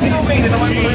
南方面で止まること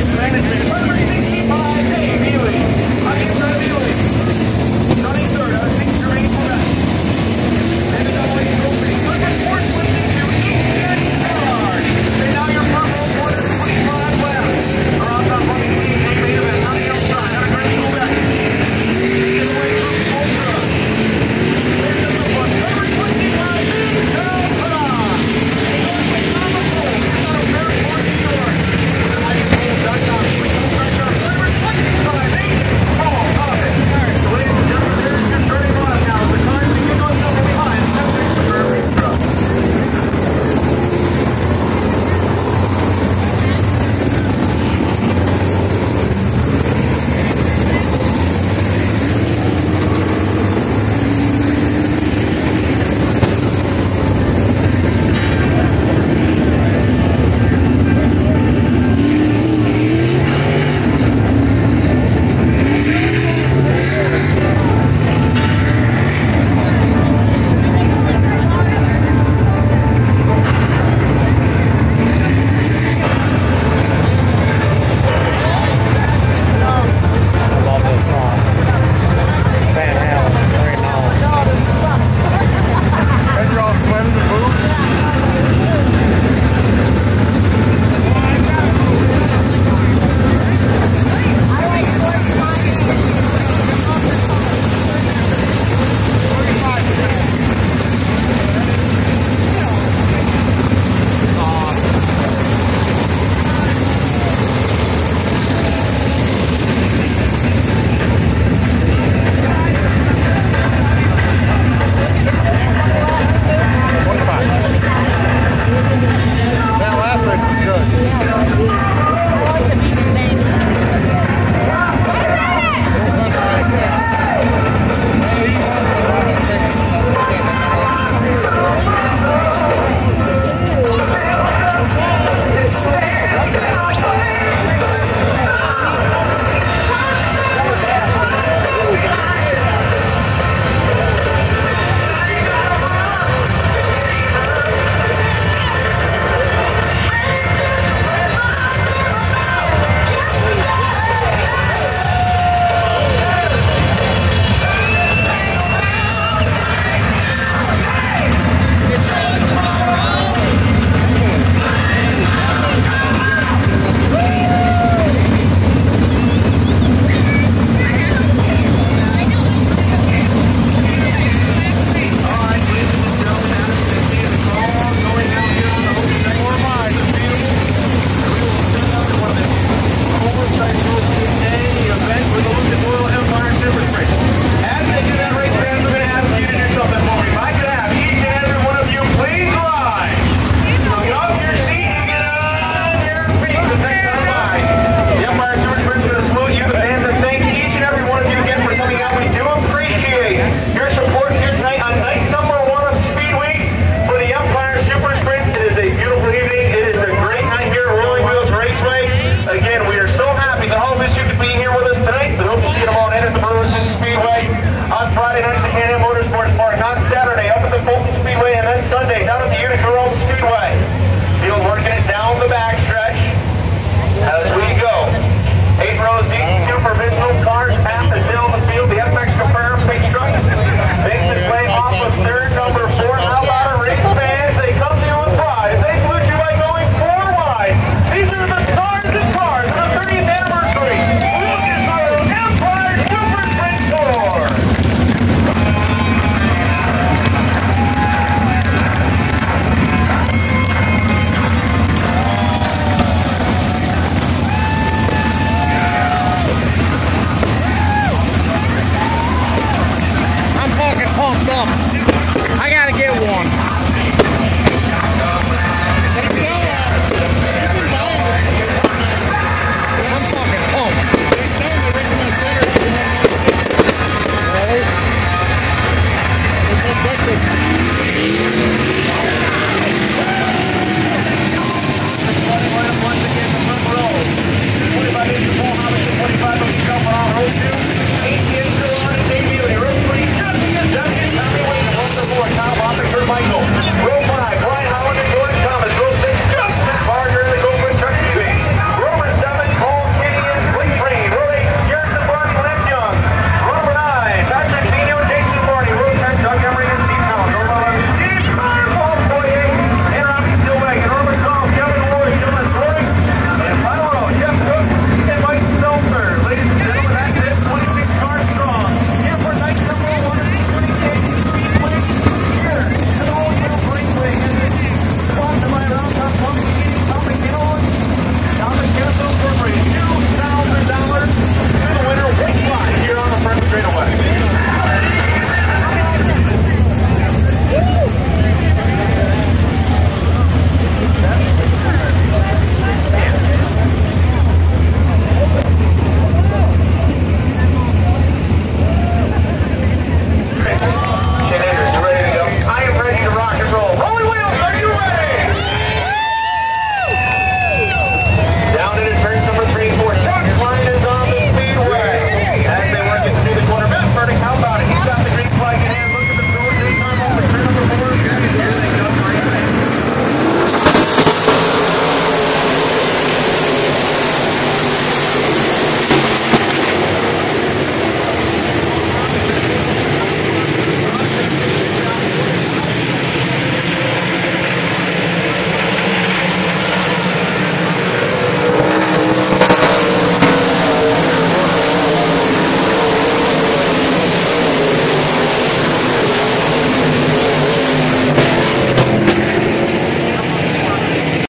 Christ.